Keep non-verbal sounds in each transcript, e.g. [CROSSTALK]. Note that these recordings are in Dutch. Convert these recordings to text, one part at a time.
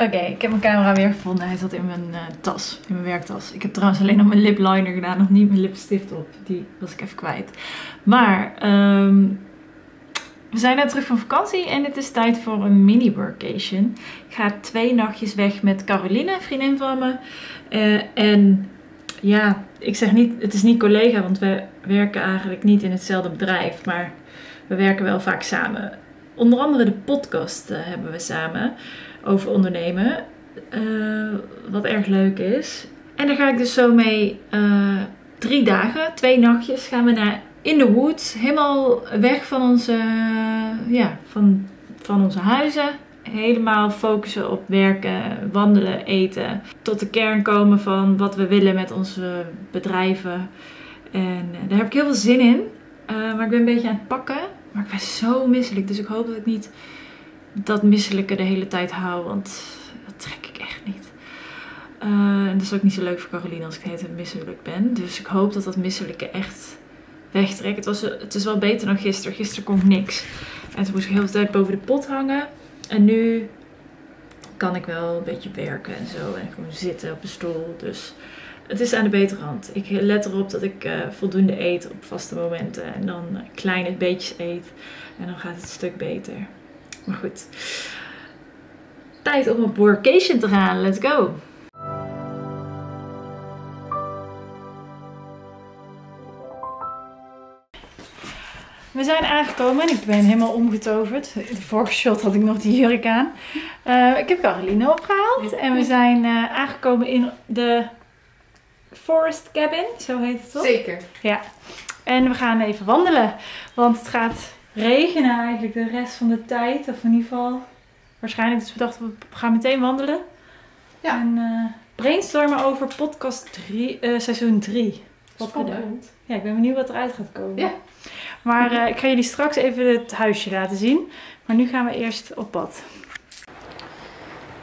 Oké, ik heb mijn camera weer gevonden. Hij zat in mijn eh, tas, in mijn werktas. Ik heb trouwens alleen nog mijn lip liner gedaan, nog niet mijn lipstift op. Die was ik even kwijt. Maar ehm, we zijn net terug van vakantie en het is tijd voor een mini workation. Ik ga twee nachtjes weg met Caroline, vriendin van me. Eh, en ja, ik zeg niet, het is niet collega, want we werken eigenlijk niet in hetzelfde bedrijf, maar we werken wel vaak samen. Onder andere de podcast eh, hebben we samen over ondernemen, eh, wat erg leuk is. En daar ga ik dus zo mee eh, drie dagen, twee nachtjes, gaan we naar in the woods, helemaal weg van onze, ja, van, van onze huizen helemaal focussen op werken, wandelen, eten. Tot de kern komen van wat we willen met onze bedrijven. En eh, daar heb ik heel veel zin in. Maar ik ben een beetje aan het pakken. Maar ik ben zo misselijk. Dus ik hoop dat ik niet dat misselijke de hele tijd hou. Want dat trek ik echt niet. Uh, en dat is ook niet zo leuk voor Caroline als ik de tijd misselijk ben. Dus ik hoop dat dat misselijke echt wegtrekt. Het, was, het is wel beter dan gisteren. Gisteren kon ik niks. En toen moest ik heel veel tijd boven de pot hangen. En nu kan ik wel een beetje werken en zo. En gewoon zitten op een stoel. Dus het is aan de betere hand. Ik let erop dat ik uh, voldoende eet op vaste momenten. En dan kleine beetjes eet. En dan gaat het een stuk beter. Maar goed. Tijd om op workation te gaan. Let's go! We zijn aangekomen en ik ben helemaal omgetoverd. De vorige shot had ik nog die jurk aan. Uh, ik heb Caroline opgehaald en we zijn uh, aangekomen in de Forest Cabin, zo heet het toch? Zeker. Ja. En we gaan even wandelen, want het gaat regenen eigenlijk de rest van de tijd. Of in ieder geval waarschijnlijk. Dus we dachten we gaan meteen wandelen. Ja. En uh, brainstormen over podcast drie, seizoen 3. Spannend. Ja, ik ben benieuwd wat eruit gaat komen. Ja. Maar uh, ik ga jullie straks even het huisje laten zien. Maar nu gaan we eerst op pad.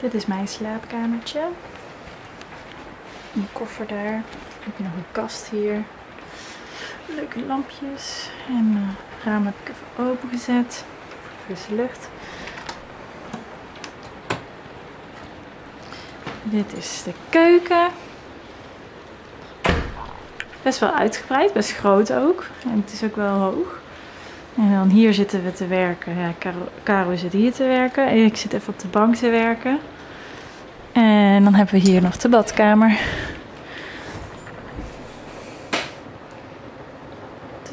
Dit is mijn slaapkamertje. Een koffer daar. Ik heb nog een kast hier. Leuke lampjes. En uh, raam heb ik even opengezet. Frisse lucht. Dit is de keuken. Best wel uitgebreid, best groot ook. En het is ook wel hoog. En dan hier zitten we te werken. Ja, Caro, zit hier te werken. En ik zit even op de bank te werken. En dan hebben we hier nog de badkamer.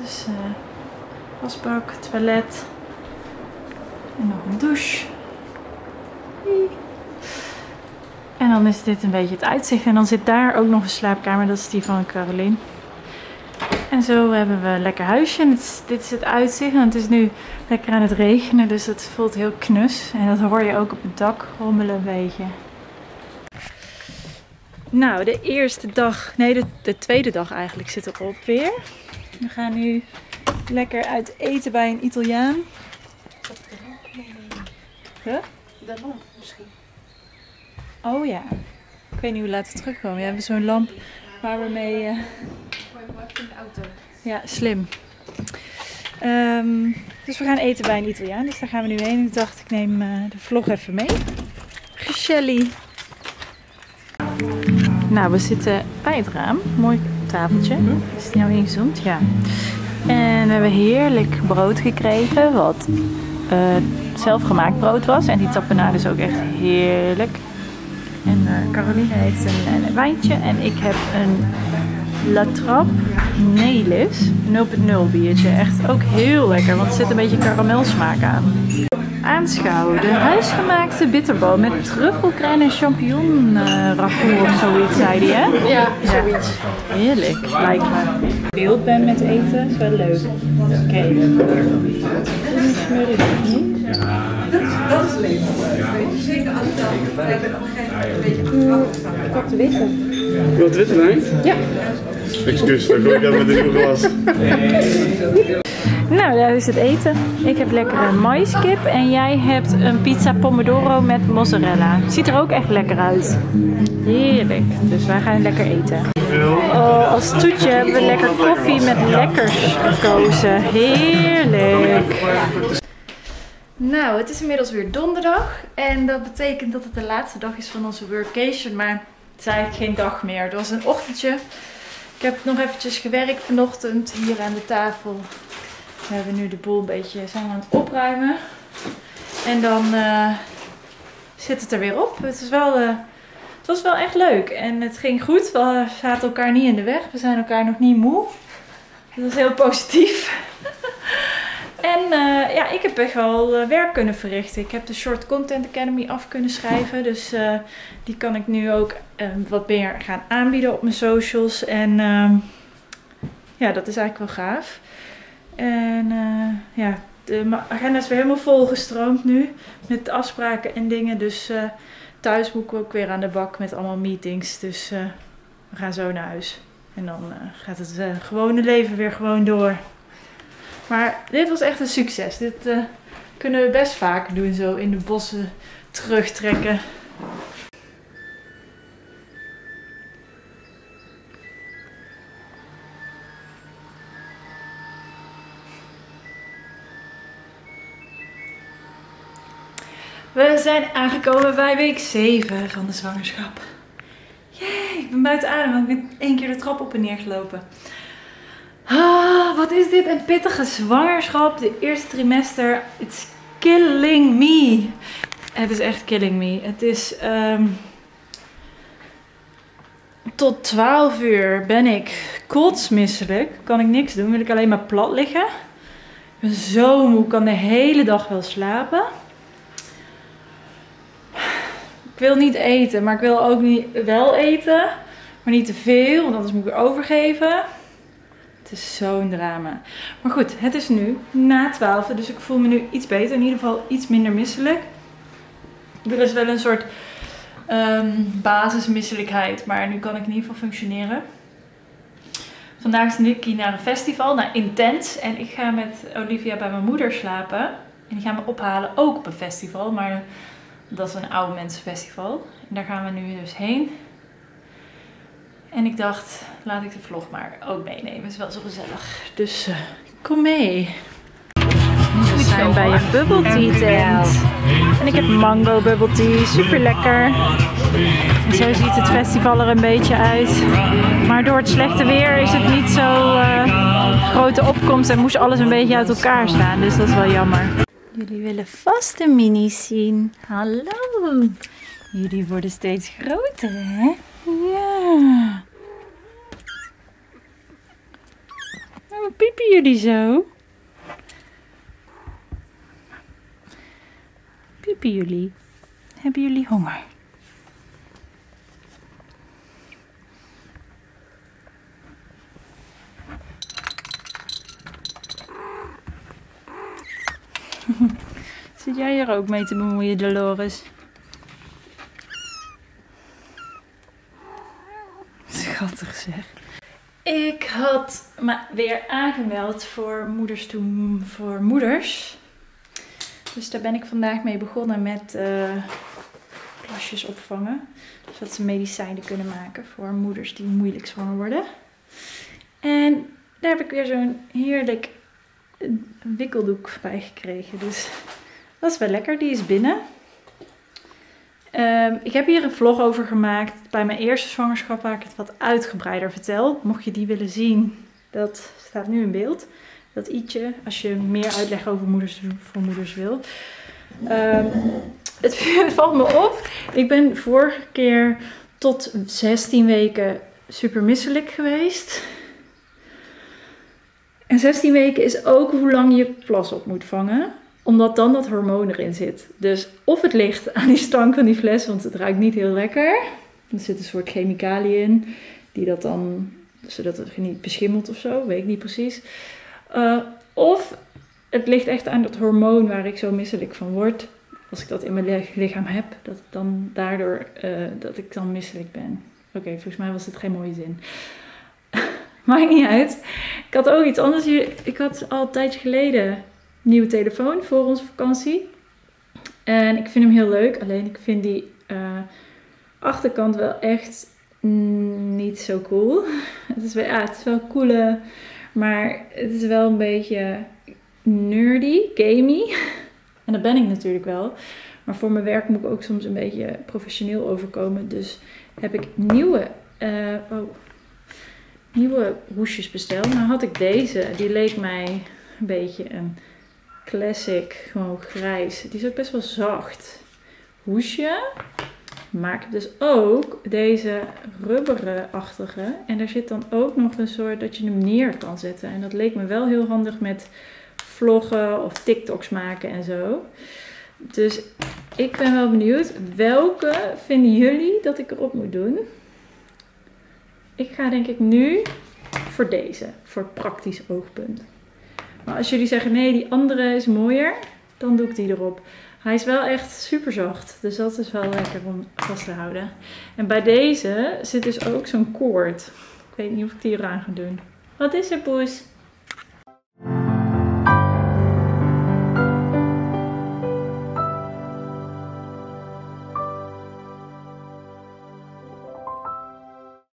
Dus uh, toilet. En nog een douche. En dan is dit een beetje het uitzicht. En dan zit daar ook nog een slaapkamer. Dat is die van Caroline. En zo hebben we een lekker huisje. Dit is het uitzicht. En het is nu lekker aan het regenen. Dus het voelt heel knus. En dat hoor je ook op het dak rommelen een beetje. Nou, de eerste dag, nee de, de tweede dag eigenlijk zit erop weer. We gaan nu lekker uit eten bij een Italiaan. Huh? De lamp misschien. Oh ja. Ik weet niet hoe laat we terugkomen. We hebben zo'n lamp waar we mee... Uh... in de auto. Ja, slim. Um, dus we gaan eten bij een Italiaan. Dus daar gaan we nu heen. Ik dacht, ik neem uh, de vlog even mee. Gezellig. Nou, we zitten bij het raam. Mooi tafeltje. Is het nou ingezoomd? Ja. En we hebben heerlijk brood gekregen. Wat uh, zelfgemaakt brood was. En die tapenade is ook echt heerlijk. En uh, Caroline heeft een, een, wijntje. En ik heb een La Trappe Nelis 0.0 biertje. Echt ook heel lekker, want er zit een beetje karamelsmaak aan. Aanschouwen. De huisgemaakte bitterboom met truffelkrijn en champignon uh, ragout of zoiets, zei hij hè? Ja, zoiets. Heerlijk, lijkt me. Beeld ben met eten, is wel leuk. Oké. Okay. Smeurig of niet? Dat is leuk. Zeker als het een beetje Ik had de witte. Je wilt witte wijn? Ja. Excuus, ik dat met dit glas. Nou, daar is het eten. Ik heb lekkere maiskip en jij hebt een pizza pomodoro met mozzarella. Ziet er ook echt lekker uit. Heerlijk. Dus wij gaan lekker eten. Oh, als toetje hebben we lekker koffie met lekkers gekozen. Heerlijk. Nou, het is inmiddels weer donderdag. En dat betekent dat het de laatste dag is van onze workation. Maar het is eigenlijk geen dag meer. Het was een ochtendje. Ik heb nog eventjes gewerkt vanochtend hier aan de tafel. We hebben nu de boel een beetje zijn aan het opruimen. En dan eh, zit het er weer op. Het, is wel, eh, het was wel echt leuk. En het ging goed. We zaten elkaar niet in de weg. We zijn elkaar nog niet moe. Dat is heel positief. [LAUGHS] En uh, ja, ik heb echt wel werk kunnen verrichten. Ik heb de Short Content Academy af kunnen schrijven. Dus die kan ik nu ook wat meer gaan aanbieden op mijn socials. En ehm, ja, dat is eigenlijk wel gaaf. En ja, de agenda is weer helemaal volgestroomd nu. Met afspraken en dingen. Dus thuis moet ik ook weer aan de bak met allemaal meetings. Dus we gaan zo naar huis. En dan gaat het gewone leven weer gewoon door. Maar dit was echt een succes. Dit kunnen we best vaker doen, zo in de bossen terugtrekken. We zijn aangekomen bij week 7 van de zwangerschap. Jee, ik ben buiten adem, want ik ben één keer de trap op en neer gelopen. Ah, wat is dit? Een pittige zwangerschap. De eerste trimester. It's killing me. Het is echt killing me. Het is... Um, tot 12 uur ben ik kotsmisselijk. Kan ik niks doen. Wil ik alleen maar plat liggen. Ik ben zo moe. Kan de hele dag wel slapen. Ik wil niet eten. Maar ik wil ook niet wel eten. Maar niet te veel. Want anders moet ik weer overgeven. Het is zo'n drama. Maar goed, het is nu na 12, dus ik voel me nu iets beter. In ieder geval iets minder misselijk. Er is wel een soort um, basismisselijkheid, maar nu kan ik in ieder geval functioneren. Vandaag is Nicky naar een festival, naar Intens. En ik ga met Olivia bij mijn moeder slapen. En die gaan me ophalen, ook op een festival. Maar dat is een oude mensenfestival. En daar gaan we nu dus heen. En ik dacht, laat ik de vlog maar ook meenemen. Het is wel zo gezellig. Dus uh, kom mee. We zijn bij een bubble tea tent. En ik heb mango bubble tea. Super lekker. En zo ziet het festival er een beetje uit. Maar door het slechte weer is het niet zo uh, grote opkomst. En moest alles een beetje uit elkaar staan. Dus dat is wel jammer. Jullie willen vast de minis zien. Hallo. Jullie worden steeds groter, hè? Ja. Waarom piepen jullie zo? Piepen jullie? Hebben jullie honger? Jij hier ook mee te bemoeien, Dolores? Schattig zeg. Ik had me weer aangemeld voor Moeders toen voor Moeders. Dus daar ben ik vandaag mee begonnen met uh, klasjes opvangen. Zodat ze medicijnen kunnen maken voor moeders die moeilijk zwanger worden. En daar heb ik weer zo'n heerlijk wikkeldoek bij gekregen. Dus dat is wel lekker. Die is binnen. Um, ik heb hier een vlog over gemaakt bij mijn eerste zwangerschap waar ik het wat uitgebreider vertel. Mocht je die willen zien, dat staat nu in beeld. Dat ietsje, als je meer uitleg over moeders voor wil. Um, het [LAUGHS] valt me op. Ik ben vorige keer tot 16 weken super misselijk geweest. En 16 weken is ook hoe lang je plas op moet vangen omdat dan dat hormoon erin zit. Dus of het ligt aan die stank van die fles, want het ruikt niet heel lekker. Er zit een soort chemicaliën in, die dat dan, zodat het niet beschimmelt of zo, weet ik niet precies. Uh, of het ligt echt aan dat hormoon waar ik zo misselijk van word. Als ik dat in mijn lichaam heb, dat dan daardoor, uh, dat ik dan misselijk ben. Oké, volgens mij was het geen mooie zin. [LAUGHS] Maakt niet uit. Ik had ook iets anders. Ik had al een tijdje geleden nieuwe telefoon voor onze vakantie. En ik vind hem heel leuk. Alleen ik vind die uh, achterkant wel echt niet zo cool. [LAUGHS] Het is wel, ja, het is wel coole, maar het is wel een beetje nerdy, gamey. [LAUGHS] En dat ben ik natuurlijk wel. Maar voor mijn werk moet ik ook soms een beetje professioneel overkomen. Dus heb ik nieuwe, eh, oh, nieuwe hoesjes besteld. Nou had ik deze. Die leek mij een beetje een classic, gewoon grijs. Die is ook best wel zacht hoesje. Maar ik heb dus ook deze rubberen-achtige. En daar zit dan ook nog een soort dat je hem neer kan zetten. En dat leek me wel heel handig met vloggen of TikToks maken en zo. Dus ik ben wel benieuwd. Welke vinden jullie dat ik erop moet doen? Ik ga denk ik nu voor deze. Voor praktisch oogpunt. Maar als jullie zeggen nee, die andere is mooier. Dan doe ik die erop. Hij is wel echt super zacht. Dus dat is wel lekker om vast te houden. En bij deze zit dus ook zo'n koord. Ik weet niet of ik die eraan ga doen. Wat is er, Poes?